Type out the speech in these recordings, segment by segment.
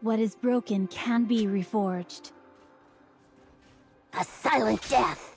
What is broken can be reforged. A silent death!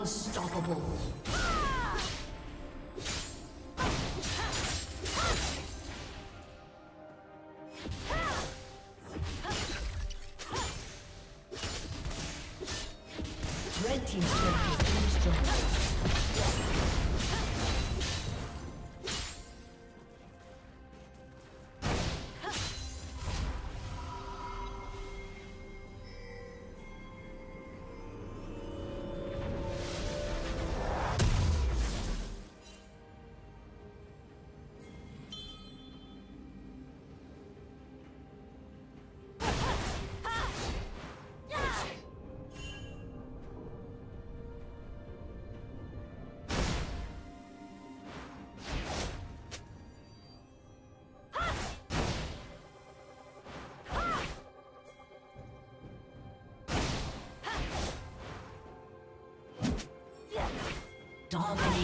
Unstoppable.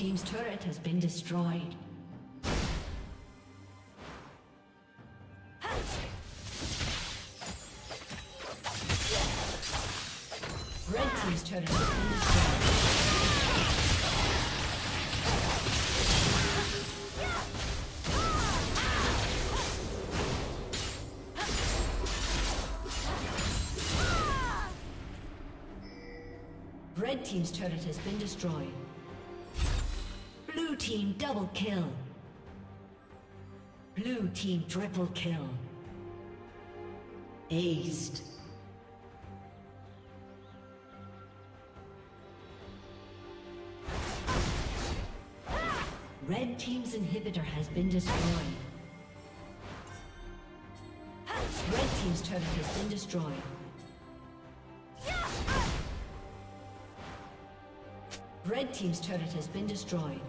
Team's turret has been destroyed. Red team's turret has been destroyed. Red Team's turret has been destroyed team double kill. Blue team triple kill. Aced. Red Team's inhibitor has been destroyed. Red Team's turret has been destroyed. Red Team's turret has been destroyed.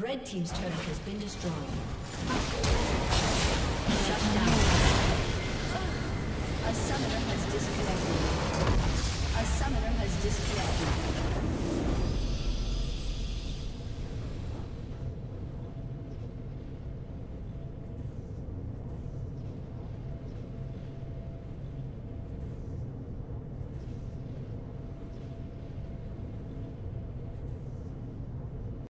Red Team's turret has been destroyed. Shut down. A summoner has disconnected. A summoner has disconnected.